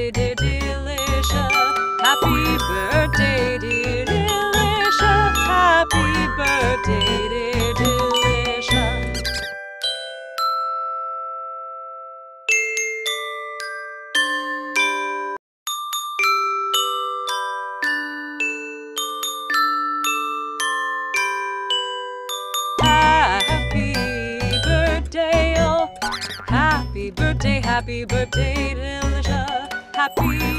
birthday, dear Dilisha. Happy birthday, dear Dilisha. Happy birthday, dear Dilisha. Happy birthday, oh. Happy birthday, happy birthday, Dilisha. Happy